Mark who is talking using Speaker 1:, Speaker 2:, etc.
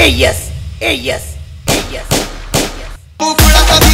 Speaker 1: ellas, ellas, ellas, ellas.